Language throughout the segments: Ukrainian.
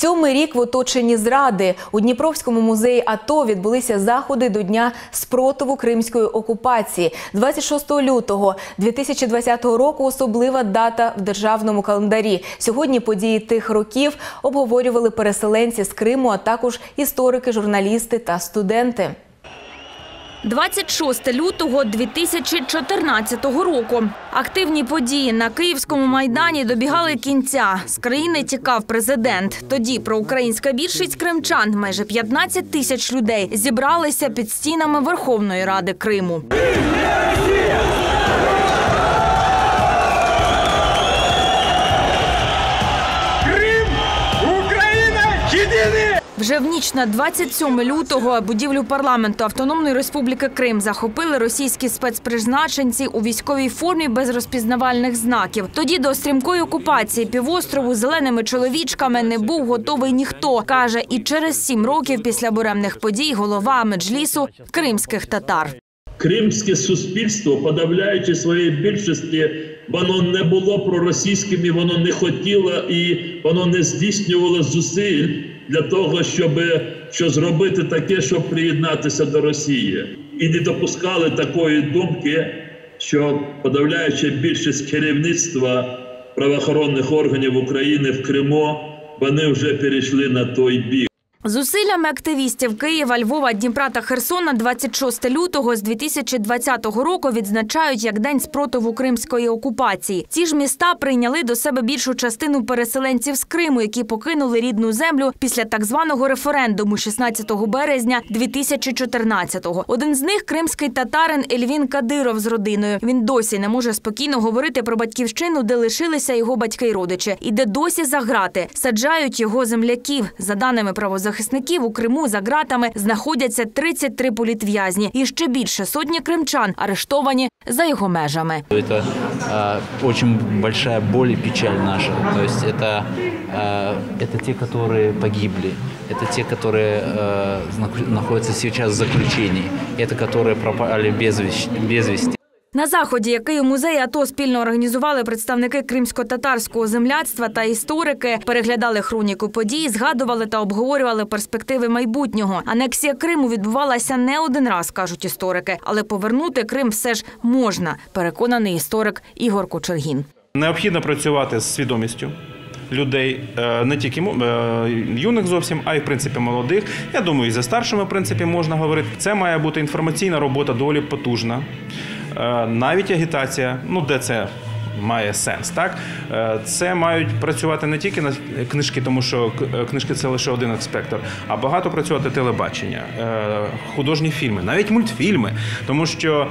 Сьомий рік в оточенні зради у Дніпровському музеї АТО відбулися заходи до дня спротиву кримської окупації. 26 лютого 2020 року особлива дата в державному календарі. Сьогодні події тих років обговорювали переселенці з Криму, а також історики, журналісти та студенти. 26 лютого 2014 року. Активні події на Київському майдані добігали кінця. З країни тікав президент. Тоді проукраїнська більшість кримчан, майже 15 тисяч людей, зібралися під стінами Верховної Ради Криму. Вже в ніч на 27 лютого будівлю парламенту Автономної Республіки Крим захопили російські спецпризначенці у військовій формі без розпізнавальних знаків. Тоді до стрімкої окупації півострову зеленими чоловічками не був готовий ніхто, каже, і через сім років після буремних подій голова меджлісу кримських татар. Кримське суспільство, подавляючи своєї більшості, воно не було проросійським, і воно не хотіло і воно не здійснювало зусиль для того, щоб що зробити таке, щоб приєднатися до Росії, і не допускали такої думки, що подавляюча більшість керівництва правоохоронних органів України в Криму вони вже перейшли на той бік. Зусиллями активістів Києва, Львова, Дніпра та Херсона 26 лютого з 2020 року відзначають як день спротиву кримської окупації. Ці ж міста прийняли до себе більшу частину переселенців з Криму, які покинули рідну землю після так званого референдуму 16 березня 2014-го. Один з них кримський татарин Ельвін Кадиров з родиною. Він досі не може спокійно говорити про батьківщину, де лишилися його батьки й родичі, і де досі за грати саджають його земляків. За даними правозахисників, у Криму за ґратами знаходяться 33 політв'язні і ще більше сотні кримчан арештовані за його межами. Это э, очень большая боль и печаль наша. То есть это, э, это те, которые погибли, это те, которые э, знак- находятся сейчас в заключении, это которые пропали без, вещ- без вести. На заході, який у музеї АТО спільно організували представники кримсько-татарського земляцтва та історики, переглядали хроніку подій, згадували та обговорювали перспективи майбутнього. Анексія Криму відбувалася не один раз, кажуть історики, але повернути Крим все ж можна. Переконаний історик Ігор Кочергін. Необхідно працювати з свідомістю людей, е, не тільки е, юних зовсім, а й в принципі молодих. Я думаю, і за старшими в принципі можна говорити. Це має бути інформаційна робота доволі потужна. Е, Навіть агітація, ну де це. Має сенс, так Е, це мають працювати не тільки на книжки, тому що е, книжки це лише один спектр, а багато працювати телебачення, е, художні фільми, навіть мультфільми. Тому що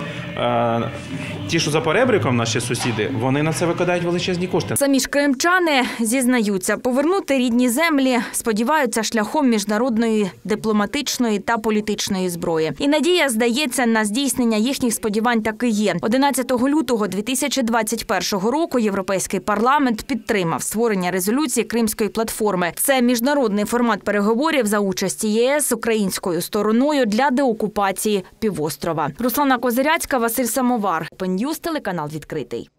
ті, що за перебріком, наші сусіди, вони на це викидають величезні кошти. Самі ж кримчани зізнаються, повернути рідні землі сподіваються шляхом міжнародної дипломатичної та політичної зброї. І надія здається на здійснення їхніх сподівань таки є. 11 лютого 2021 року Європейський парламент підтримав створення резолюції Кримської платформи. Це міжнародний формат переговорів за участі ЄС українською стороною для деокупації півострова. Руслана Козиряцька, Василь Самовар, Пен'юз, телеканал відкритий.